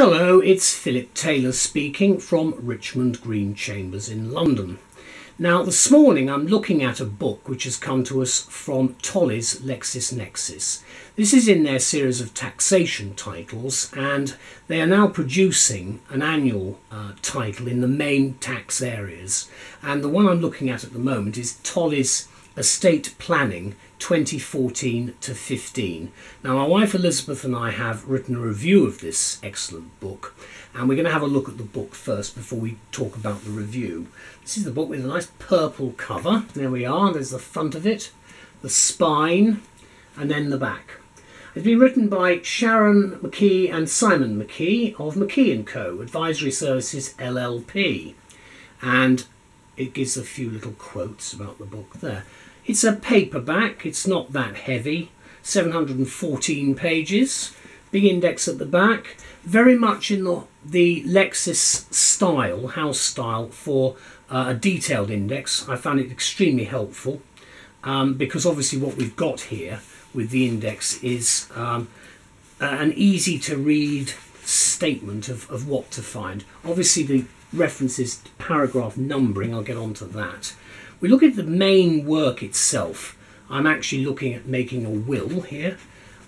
Hello, it's Phillip Taylor speaking from Richmond Green Chambers in London. Now, this morning I'm looking at a book which has come to us from Tolley's LexisNexis. This is in their series of taxation titles, and they are now producing an annual uh, title in the main tax areas. And the one I'm looking at at the moment is Tolley's Estate Planning 2014 to 15. Now, my wife Elizabeth and I have written a review of this excellent book, and we're going to have a look at the book first before we talk about the review. This is the book with a nice purple cover. There we are, there's the front of it, the spine, and then the back. It's been written by Sharon McKie and Simon McKie of McKie & Co. Advisory Services LLP. And it gives a few little quotes about the book there. It's a paperback, it's not that heavy, 714 pages, big index at the back, very much in the, the Lexis style, house style, for uh, a detailed index. I found it extremely helpful um, because obviously what we've got here with the index is um, an easy to read statement of, of what to find. Obviously the references to paragraph numbering, I'll get onto that we look at the main work itself. I'm actually looking at making a will here.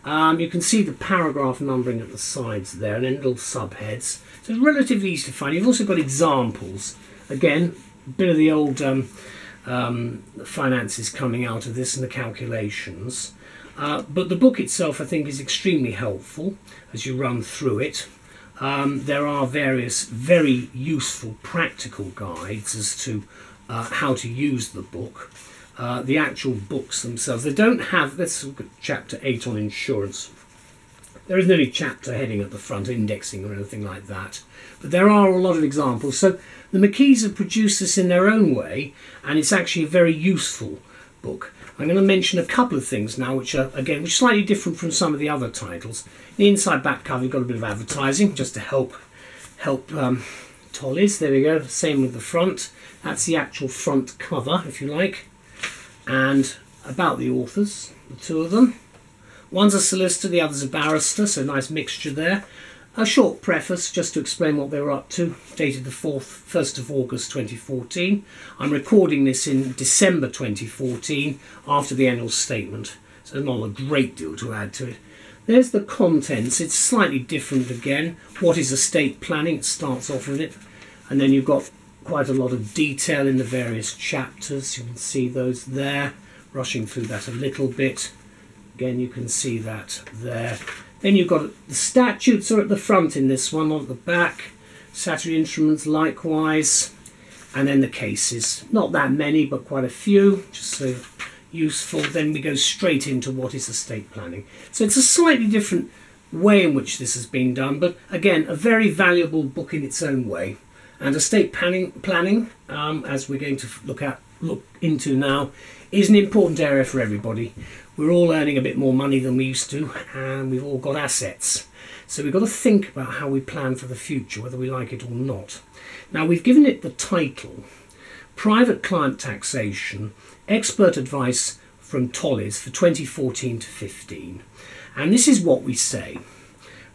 Um, you can see the paragraph numbering at the sides there and then little subheads. So it's relatively easy to find. You've also got examples. Again, a bit of the old um, um, finances coming out of this and the calculations. Uh, but the book itself, I think, is extremely helpful as you run through it. Um, there are various very useful practical guides as to uh, how to use the book. Uh, the actual books themselves, they don't have, let's look at chapter 8 on insurance. There isn't any chapter heading at the front, indexing or anything like that. But there are a lot of examples. So the McKies have produced this in their own way, and it's actually a very useful book. I'm going to mention a couple of things now, which are again, which are slightly different from some of the other titles. The inside back cover, you've got a bit of advertising just to help help um, Tolley's. There we go. Same with the front. That's the actual front cover, if you like. And about the authors, the two of them. One's a solicitor, the other's a barrister, so nice mixture there. A short preface just to explain what they were up to, dated the 4th, 1st of August 2014. I'm recording this in December 2014 after the annual statement, so not a great deal to add to it. There's the contents, it's slightly different again. What is estate planning? It starts off with it. And then you've got quite a lot of detail in the various chapters. You can see those there, rushing through that a little bit. Again, you can see that there. Then you've got the statutes are at the front in this one, not at the back. Statutory instruments likewise. And then the cases. Not that many, but quite a few, just so useful. Then we go straight into what is estate planning. So it's a slightly different way in which this has been done, but again, a very valuable book in its own way. And estate planning, planning um, as we're going to look at look into now, is an important area for everybody. We're all earning a bit more money than we used to, and we've all got assets. So we've got to think about how we plan for the future, whether we like it or not. Now we've given it the title, Private Client Taxation, Expert Advice from Tolley's for 2014 to 15. And this is what we say.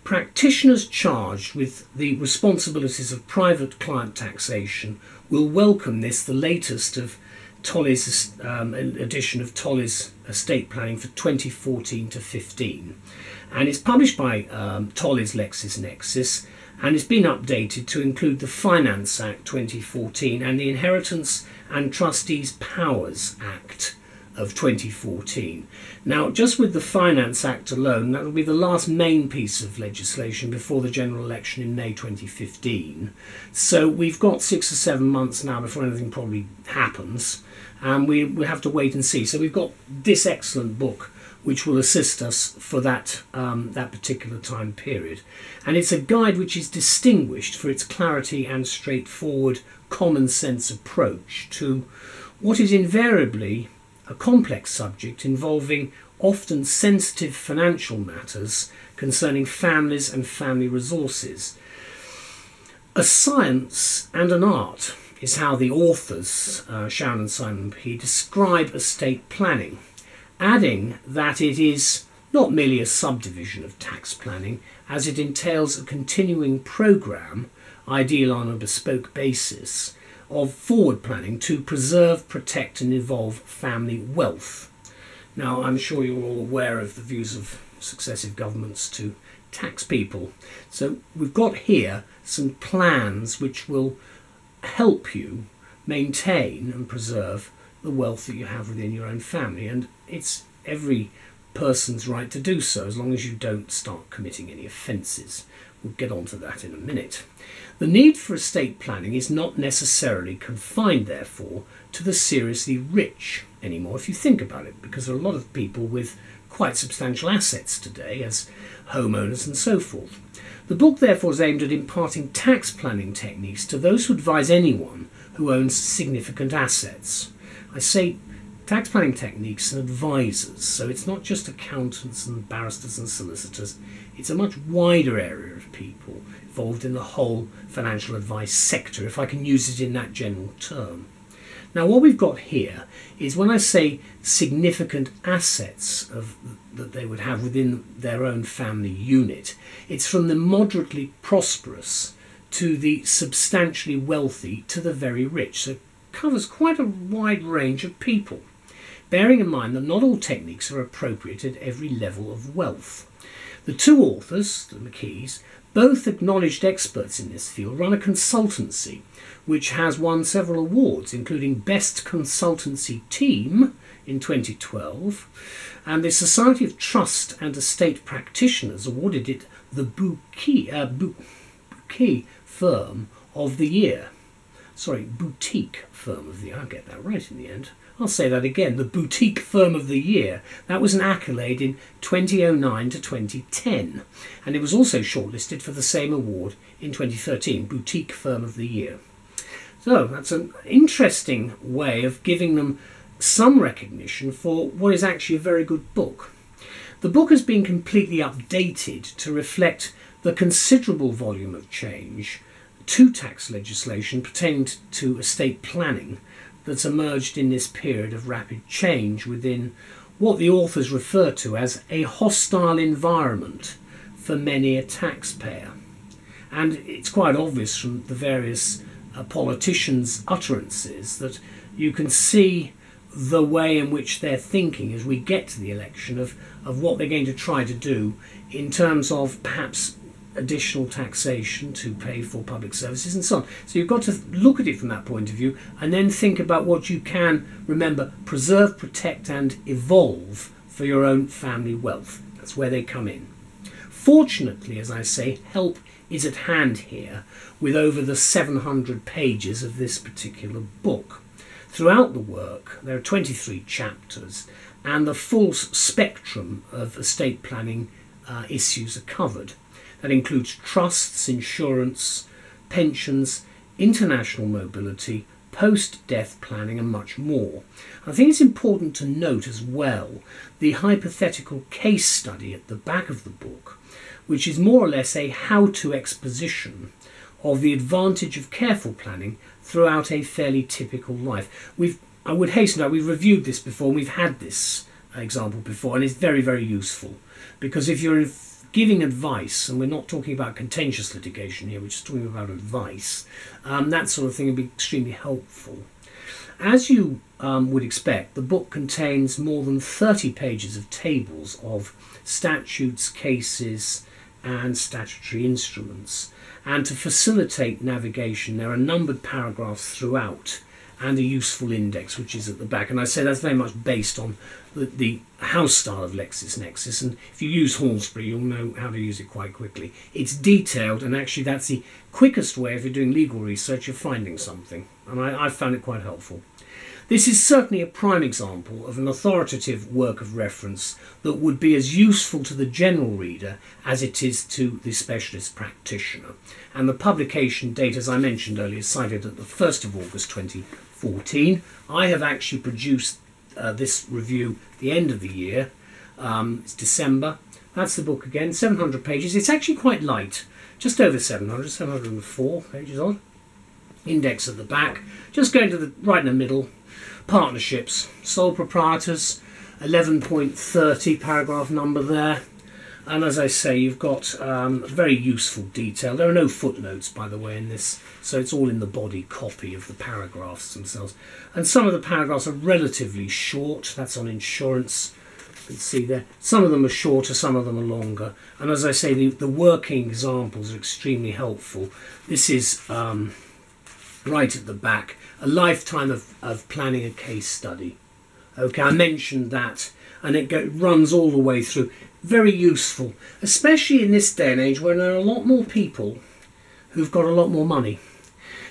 Practitioners charged with the responsibilities of private client taxation will welcome this, the latest of Tolley's um, edition of Tolley's estate planning for 2014 to 15. And it's published by um, Tolley's LexisNexis and it's been updated to include the Finance Act 2014 and the Inheritance and Trustees Powers Act of 2014. Now, just with the Finance Act alone, that will be the last main piece of legislation before the general election in May 2015. So we've got six or seven months now before anything probably happens, and we, we have to wait and see. So we've got this excellent book which will assist us for that, um, that particular time period. And it's a guide which is distinguished for its clarity and straightforward common sense approach to what is invariably a complex subject involving often sensitive financial matters concerning families and family resources. A science and an art is how the authors, uh, Sharon and Simon P., describe estate planning, adding that it is not merely a subdivision of tax planning, as it entails a continuing programme, ideal on a bespoke basis, of forward planning to preserve, protect, and evolve family wealth. Now, I'm sure you're all aware of the views of successive governments to tax people. So, we've got here some plans which will help you maintain and preserve the wealth that you have within your own family. And it's every person's right to do so as long as you don't start committing any offences. We'll get on to that in a minute. The need for estate planning is not necessarily confined, therefore, to the seriously rich anymore, if you think about it, because there are a lot of people with quite substantial assets today as homeowners and so forth. The book, therefore, is aimed at imparting tax planning techniques to those who advise anyone who owns significant assets. I say tax planning techniques and advisors, so it's not just accountants and barristers and solicitors, it's a much wider area of people involved in the whole financial advice sector, if I can use it in that general term. Now, what we've got here is when I say significant assets of, that they would have within their own family unit, it's from the moderately prosperous to the substantially wealthy to the very rich. So covers quite a wide range of people, bearing in mind that not all techniques are appropriate at every level of wealth. The two authors, the McKies, both acknowledged experts in this field, run a consultancy which has won several awards, including Best Consultancy Team in 2012, and the Society of Trust and Estate Practitioners awarded it the Bouquet, uh, Firm of the Year. Sorry, Boutique Firm of the Year. I'll get that right in the end. I'll say that again. The Boutique Firm of the Year. That was an accolade in 2009 to 2010. And it was also shortlisted for the same award in 2013, Boutique Firm of the Year. So that's an interesting way of giving them some recognition for what is actually a very good book. The book has been completely updated to reflect the considerable volume of change to tax legislation pertaining to estate planning that's emerged in this period of rapid change within what the authors refer to as a hostile environment for many a taxpayer. And it's quite obvious from the various uh, politicians' utterances that you can see the way in which they're thinking as we get to the election of, of what they're going to try to do in terms of perhaps additional taxation to pay for public services and so on. So you've got to look at it from that point of view and then think about what you can, remember, preserve, protect, and evolve for your own family wealth. That's where they come in. Fortunately, as I say, help is at hand here with over the 700 pages of this particular book. Throughout the work, there are 23 chapters, and the full spectrum of estate planning uh, issues are covered. That includes trusts, insurance, pensions, international mobility, post death planning, and much more. I think it's important to note as well the hypothetical case study at the back of the book, which is more or less a how to exposition of the advantage of careful planning throughout a fairly typical life. We've I would hasten to we've reviewed this before, we've had this example before, and it's very, very useful because if you're giving advice, and we're not talking about contentious litigation here, we're just talking about advice, um, that sort of thing would be extremely helpful. As you um, would expect, the book contains more than 30 pages of tables of statutes, cases, and statutory instruments. And to facilitate navigation, there are numbered paragraphs throughout and a useful index, which is at the back. And I say that's very much based on the, the house style of LexisNexis. And if you use Halsbury, you'll know how to use it quite quickly. It's detailed, and actually, that's the quickest way if you're doing legal research of finding something. And I, I found it quite helpful. This is certainly a prime example of an authoritative work of reference that would be as useful to the general reader as it is to the specialist practitioner. And the publication date, as I mentioned earlier, is cited at the 1st of August 2014. I have actually produced uh, this review the end of the year. Um, it's December. That's the book again, 700 pages. It's actually quite light, just over 700, 704 pages odd. Index at the back, just going to the right in the middle. Partnerships, sole proprietors, 11.30 paragraph number there. And as I say, you've got um, very useful detail. There are no footnotes, by the way, in this, so it's all in the body copy of the paragraphs themselves. And some of the paragraphs are relatively short. That's on insurance. You can see there. Some of them are shorter, some of them are longer. And as I say, the, the working examples are extremely helpful. This is um, right at the back, a lifetime of, of planning a case study. Okay, I mentioned that, and it go, runs all the way through. Very useful, especially in this day and age where there are a lot more people who've got a lot more money.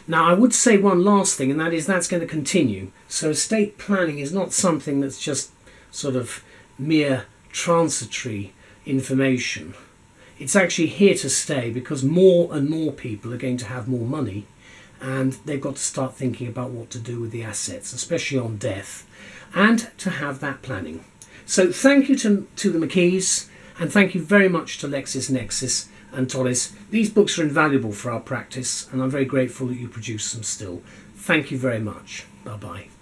Now, I would say one last thing, and that is that's going to continue. So, estate planning is not something that's just sort of mere transitory information. It's actually here to stay because more and more people are going to have more money and they've got to start thinking about what to do with the assets, especially on death, and to have that planning. So thank you to, to the McKies, and thank you very much to LexisNexis and Tolley's. These books are invaluable for our practice, and I'm very grateful that you produce them still. Thank you very much. Bye bye.